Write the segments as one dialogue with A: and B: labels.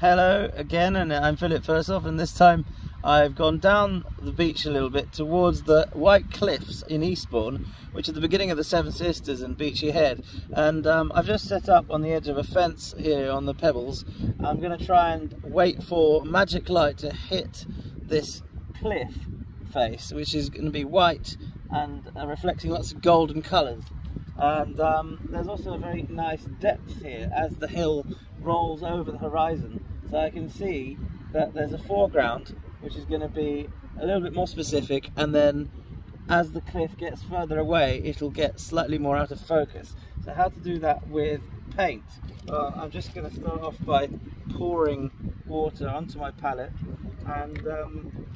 A: Hello again, and I'm Philip Firsov, and this time I've gone down the beach a little bit towards the White Cliffs in Eastbourne, which are the beginning of the Seven Sisters and Beachy Head. And um, I've just set up on the edge of a fence here on the pebbles. I'm going to try and wait for magic light to hit this cliff face, which is going to be white and uh, reflecting lots of golden colours and um, there's also a very nice depth here as the hill rolls over the horizon so I can see that there's a foreground which is going to be a little bit more specific and then as the cliff gets further away it'll get slightly more out of focus. So how to do that with paint? Well I'm just going to start off by pouring water onto my palette and um,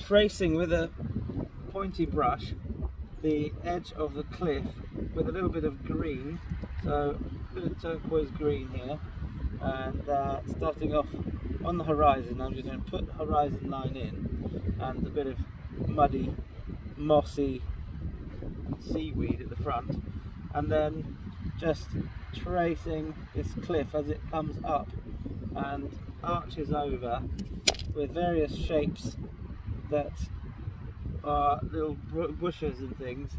A: tracing with a pointy brush the edge of the cliff with a little bit of green, so a bit of turquoise green here, and uh, starting off on the horizon, I'm just going to put the horizon line in, and a bit of muddy, mossy seaweed at the front, and then just tracing this cliff as it comes up and arches over with various shapes that are little bushes and things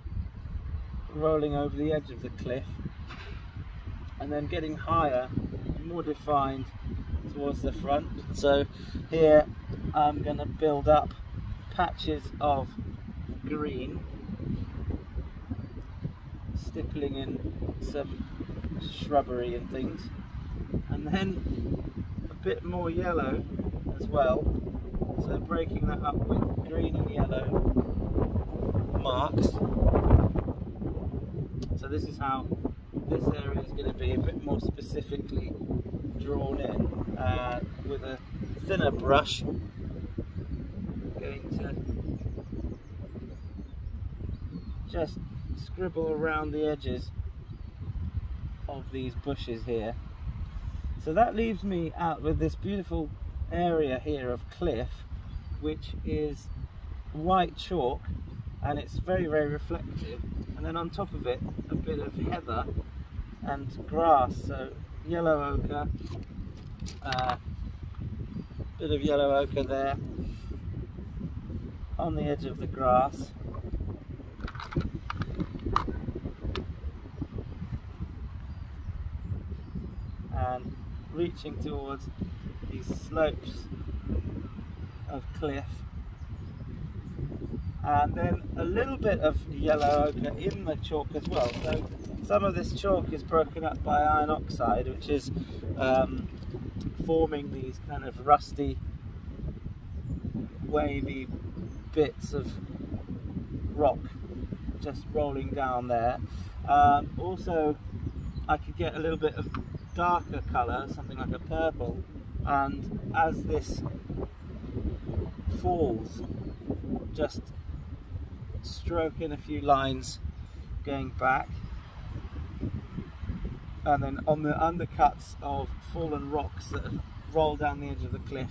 A: rolling over the edge of the cliff and then getting higher more defined towards the front so here I'm going to build up patches of green stippling in some shrubbery and things and then a bit more yellow as well so breaking that up with green and yellow marks. So this is how this area is going to be a bit more specifically drawn in uh, with a thinner brush. Going to just scribble around the edges of these bushes here. So that leaves me out with this beautiful area here of cliff which is white chalk and it's very very reflective and then on top of it a bit of heather and grass so yellow ochre uh, bit of yellow ochre there on the edge of the grass. And reaching towards these slopes of cliff. And then a little bit of yellow ochre in the chalk as well. So some of this chalk is broken up by iron oxide which is um, forming these kind of rusty wavy bits of rock just rolling down there. Um, also I could get a little bit of darker colour something like a purple and as this falls, just stroke in a few lines going back and then on the undercuts of fallen rocks that have rolled down the edge of the cliff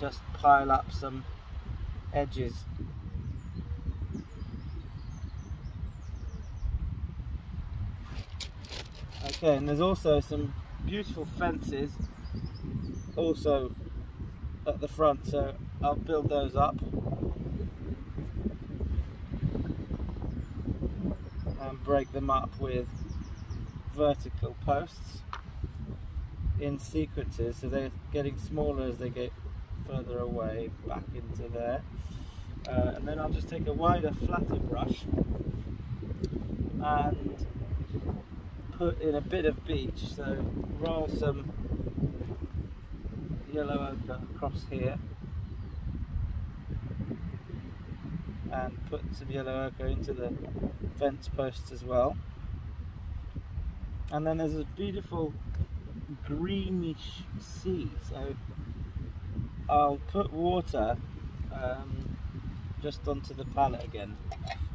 A: just pile up some edges. Okay and there's also some beautiful fences also at the front so I'll build those up. And break them up with vertical posts in sequences so they're getting smaller as they get further away back into there. Uh, and then I'll just take a wider flatter brush and put in a bit of beach. So roll some yellow ochre across here and put some yellow ochre into the fence posts as well and then there's a beautiful greenish sea so I'll put water um, just onto the palette again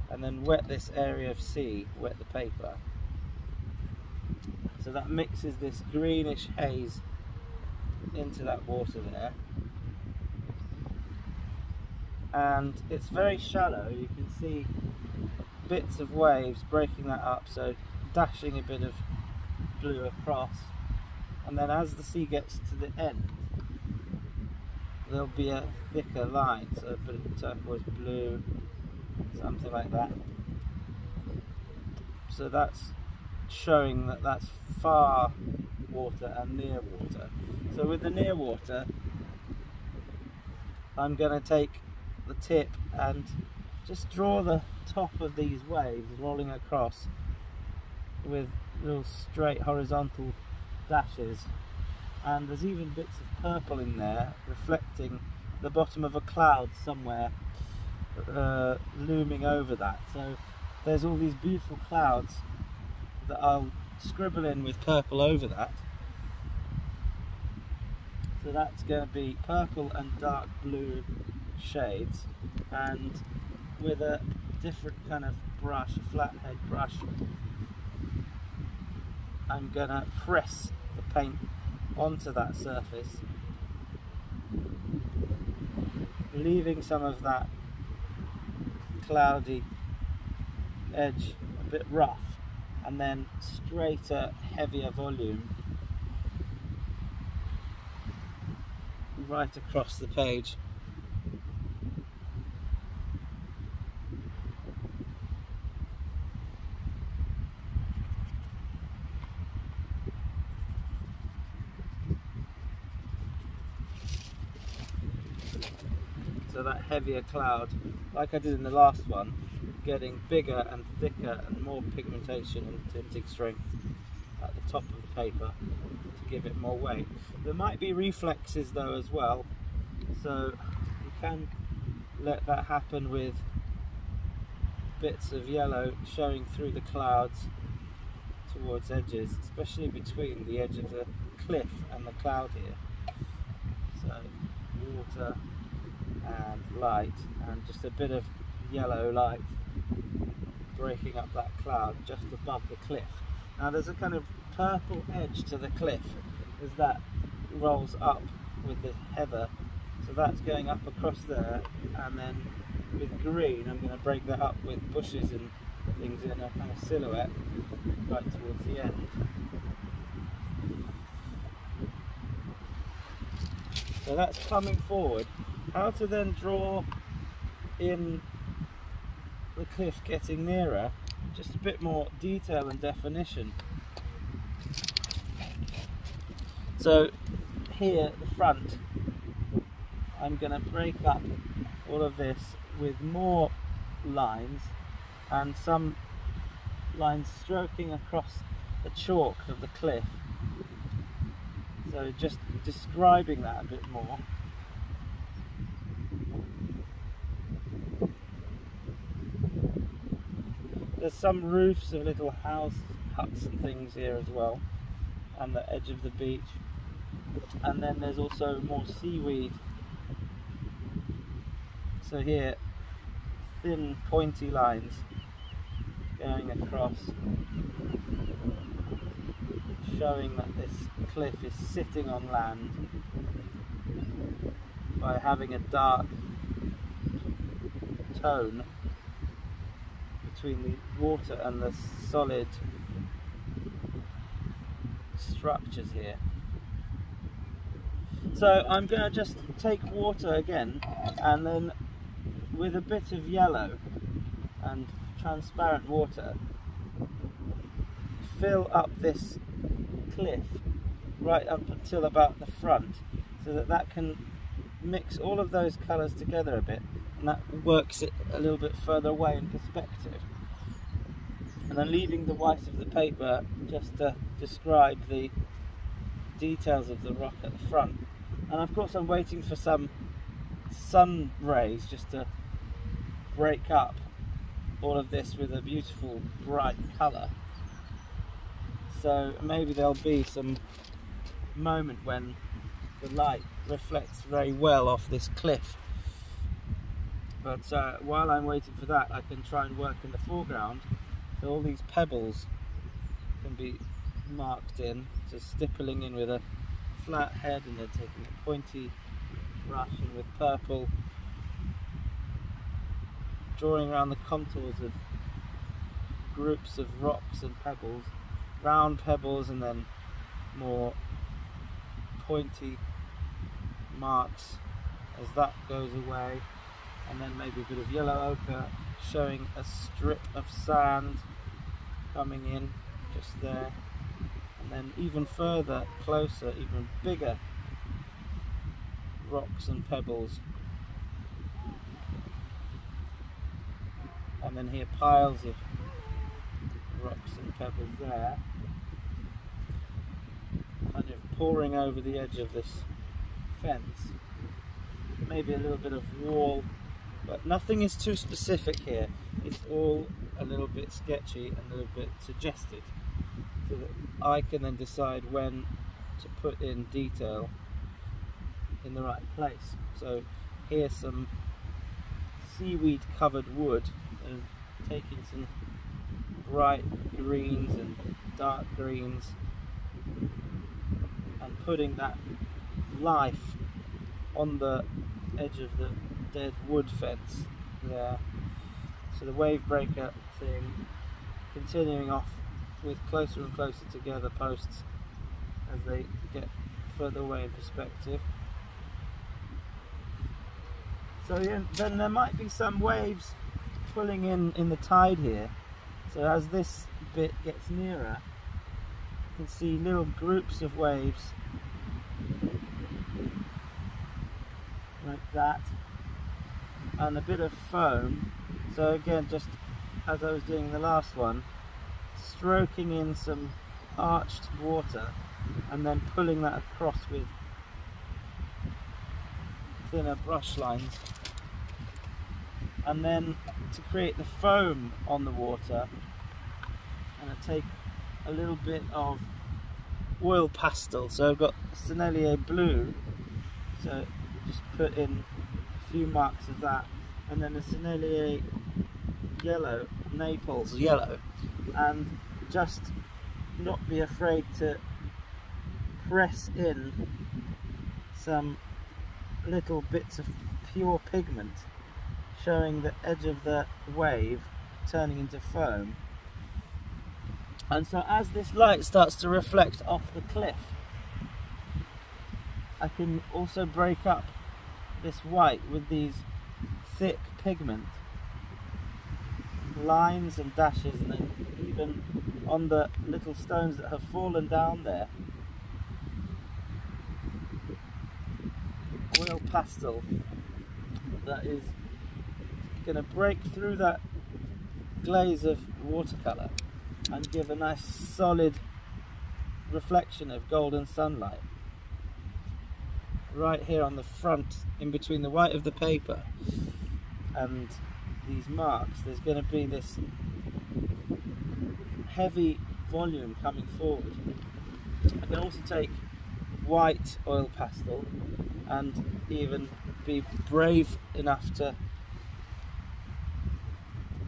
A: and then wet this area of sea, wet the paper. So that mixes this greenish haze into that water there. And it's very shallow. You can see bits of waves breaking that up so dashing a bit of blue across and then as the sea gets to the end, there'll be a thicker line, so a bit turquoise blue, something like that. So that's showing that that's far water and near water. So with the near water, I'm going to take the tip and just draw the top of these waves rolling across with little straight horizontal dashes. And there's even bits of purple in there reflecting the bottom of a cloud somewhere uh, looming over that. So there's all these beautiful clouds that I'll scribble in with purple over that. So that's going to be purple and dark blue shades. And with a different kind of brush, a flathead brush, I'm going to press the paint onto that surface leaving some of that cloudy edge a bit rough and then straighter heavier volume right across the page. So that heavier cloud, like I did in the last one, getting bigger and thicker and more pigmentation and tinting strength at the top of the paper to give it more weight. There might be reflexes though as well, so you can let that happen with bits of yellow showing through the clouds towards edges, especially between the edge of the cliff and the cloud here. So water and light and just a bit of yellow light breaking up that cloud just above the cliff. Now there's a kind of purple edge to the cliff as that rolls up with the heather. So that's going up across there and then with green I'm going to break that up with bushes and things in a kind of silhouette right towards the end. So that's coming forward. How to then draw in the cliff getting nearer, just a bit more detail and definition. So here at the front, I'm going to break up all of this with more lines and some lines stroking across the chalk of the cliff. So just describing that a bit more. There's some roofs of little house huts and things here as well on the edge of the beach. And then there's also more seaweed. So here thin pointy lines going across showing that this cliff is sitting on land by having a dark tone between the water and the solid structures here. So I'm going to just take water again and then with a bit of yellow and transparent water fill up this cliff right up until about the front so that that can mix all of those colours together a bit and that works it a little bit further away in perspective. And then leaving the white of the paper just to describe the details of the rock at the front. And of course I'm waiting for some sun rays just to break up all of this with a beautiful bright colour. So maybe there'll be some moment when the light reflects very well off this cliff but uh, while I'm waiting for that I can try and work in the foreground so all these pebbles can be marked in just stippling in with a flat head and then taking a pointy brush and with purple drawing around the contours of groups of rocks and pebbles round pebbles and then more pointy marks as that goes away and then maybe a bit of yellow ochre showing a strip of sand coming in just there. And then even further closer even bigger rocks and pebbles. And then here piles of rocks and pebbles there. Kind of pouring over the edge of this fence. Maybe a little bit of wall but nothing is too specific here. It's all a little bit sketchy and a little bit suggested so that I can then decide when to put in detail in the right place. So here's some seaweed covered wood and taking some bright greens and dark greens and putting that life on the edge of the dead wood fence there. So the wave breaker thing continuing off with closer and closer together posts as they get further away in perspective. So then there might be some waves pulling in in the tide here. So as this bit gets nearer, you can see little groups of waves like that and a bit of foam. So again just as I was doing the last one stroking in some arched water and then pulling that across with thinner brush lines. And then to create the foam on the water and I take a little bit of oil pastel. So I've got Sennelier blue. So just put in few marks of that. And then a Sennelier yellow, Naples yellow. And just not be afraid to press in some little bits of pure pigment showing the edge of the wave turning into foam. And so as this light starts to reflect off the cliff I can also break up this white with these thick pigment lines and dashes and then even on the little stones that have fallen down there oil pastel that is going to break through that glaze of watercolour and give a nice solid reflection of golden sunlight right here on the front in between the white of the paper and these marks there's going to be this heavy volume coming forward. I can also take white oil pastel and even be brave enough to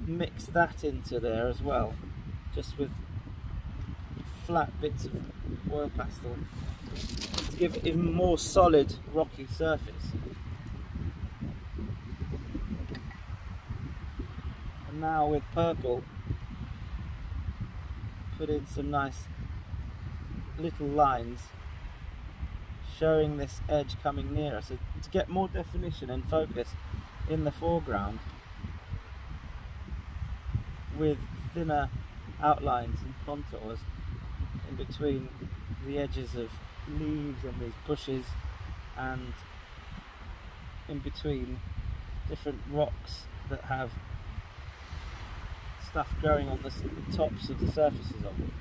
A: mix that into there as well just with flat bits of oil pastel to give it even more solid rocky surface. And now with purple, put in some nice little lines showing this edge coming nearer. So to get more definition and focus in the foreground with thinner outlines and contours in between the edges of leaves and these bushes and in between different rocks that have stuff growing on the tops of the surfaces of them.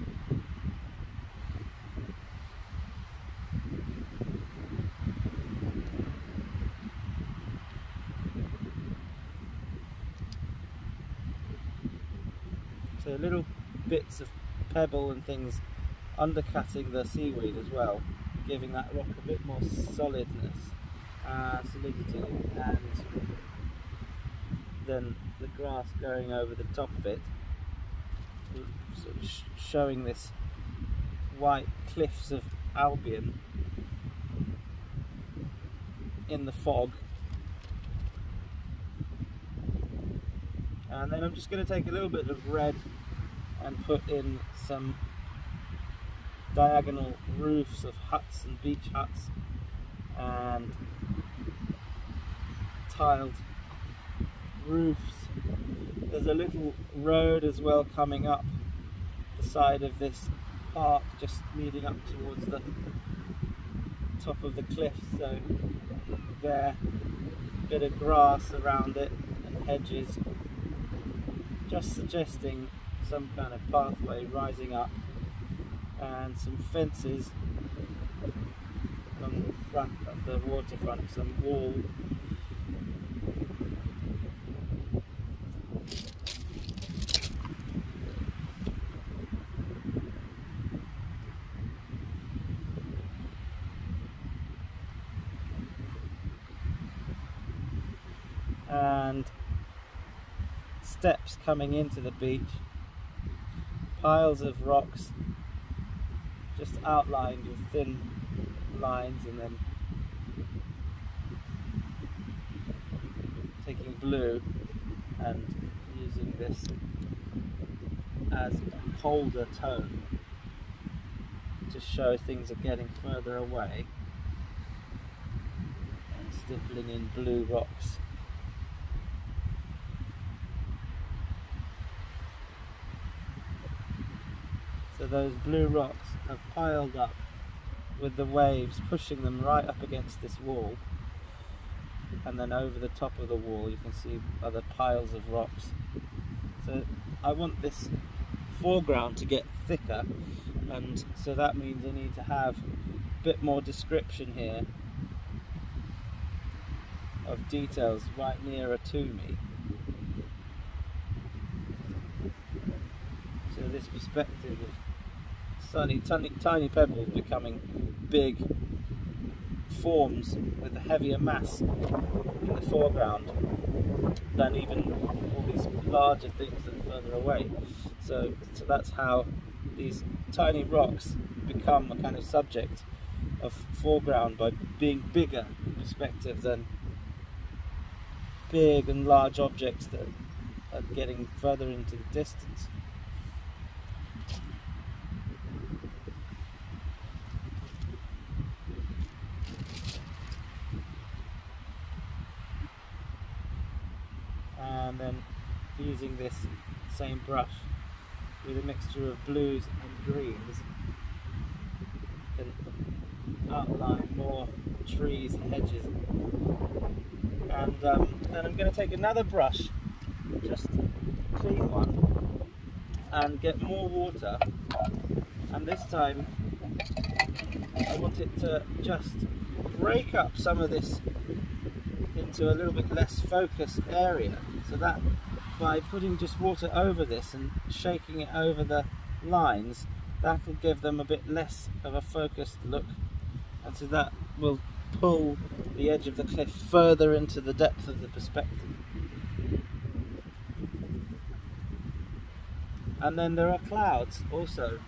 A: So little bits of pebble and things undercutting the seaweed as well, giving that rock a bit more solidness, uh, solidity, and then the grass going over the top of it, sort of sh showing this white cliffs of Albion in the fog. And then I'm just going to take a little bit of red and put in some diagonal roofs of huts and beach huts and tiled roofs. There's a little road as well coming up the side of this park, just leading up towards the top of the cliff. So there, a bit of grass around it and hedges, just suggesting some kind of pathway rising up and some fences along the front of the waterfront, some wall. And steps coming into the beach, piles of rocks just outlined with thin lines and then taking blue and using this as a colder tone to show things are getting further away and stippling in blue rocks those blue rocks have piled up with the waves pushing them right up against this wall. And then over the top of the wall you can see other piles of rocks. So I want this foreground to get thicker and so that means I need to have a bit more description here of details right nearer to me. So this perspective of tiny, tiny, tiny pebbles becoming big forms with a heavier mass in the foreground than even all these larger things that are further away. So, so that's how these tiny rocks become a kind of subject of foreground by being bigger in perspective than big and large objects that are getting further into the distance. and then using this same brush with a mixture of blues and greens can outline more trees and hedges. And um, then I'm going to take another brush just clean one and get more water. And this time I want it to just break up some of this into a little bit less focused area so that by putting just water over this and shaking it over the lines that will give them a bit less of a focused look and so that will pull the edge of the cliff further into the depth of the perspective. And then there are clouds also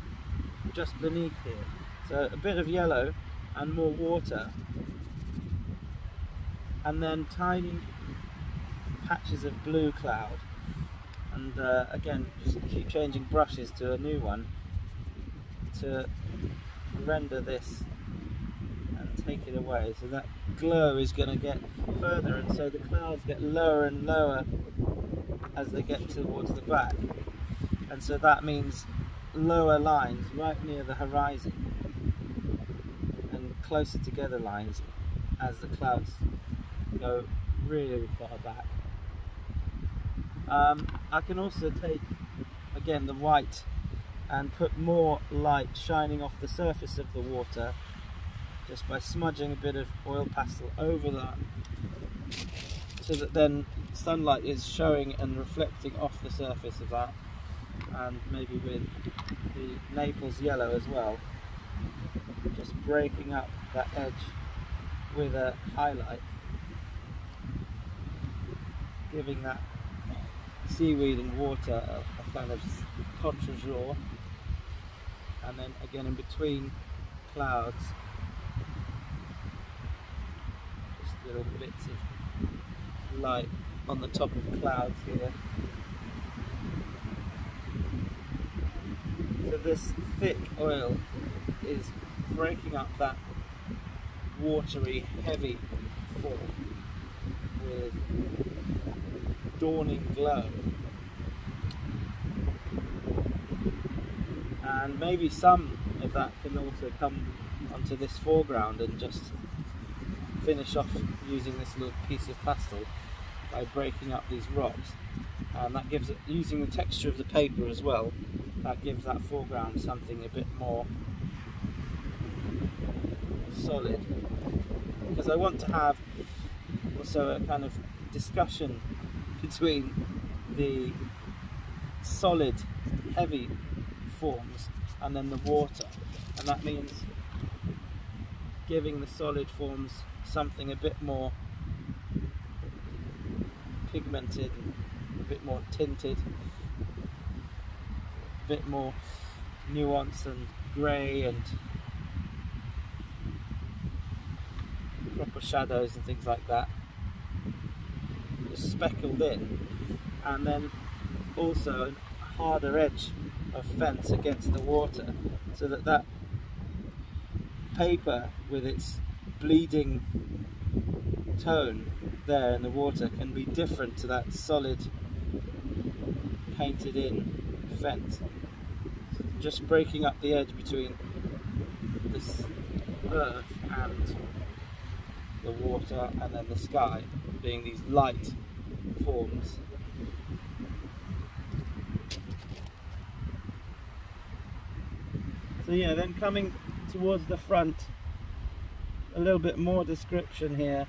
A: just beneath here. So a bit of yellow and more water and then tiny patches of blue cloud. And uh, again just keep changing brushes to a new one to render this and take it away. So that glow is going to get further and so the clouds get lower and lower as they get towards the back and so that means lower lines right near the horizon and closer together lines as the clouds go really far back. Um, I can also take again the white and put more light shining off the surface of the water just by smudging a bit of oil pastel over that so that then sunlight is showing and reflecting off the surface of that and maybe with the Naples yellow as well just breaking up that edge with a highlight giving that seaweed and water a, kind of contre-jour. And then again in between clouds just little bits of light on the top of clouds here. So this thick oil is breaking up that watery, heavy form with dawning glow. And maybe some of that can also come onto this foreground and just finish off using this little piece of pastel by breaking up these rocks and that gives it using the texture of the paper as well that gives that foreground something a bit more solid because I want to have also a kind of discussion between the solid heavy forms and then the water and that means giving the solid forms something a bit more pigmented, a bit more tinted, a bit more nuance and grey and proper shadows and things like that. Speckled in and then also a harder edge of fence against the water so that that paper with its bleeding tone there in the water can be different to that solid painted in fence. Just breaking up the edge between this earth and the water and then the sky being these light forms. So yeah, then coming towards the front, a little bit more description here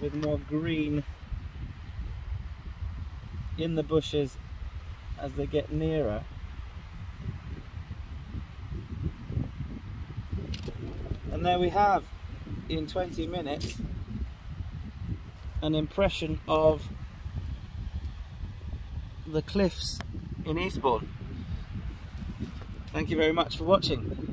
A: with more green in the bushes as they get nearer. And there we have, in 20 minutes, an impression of the cliffs in Eastbourne. Thank you very much for watching.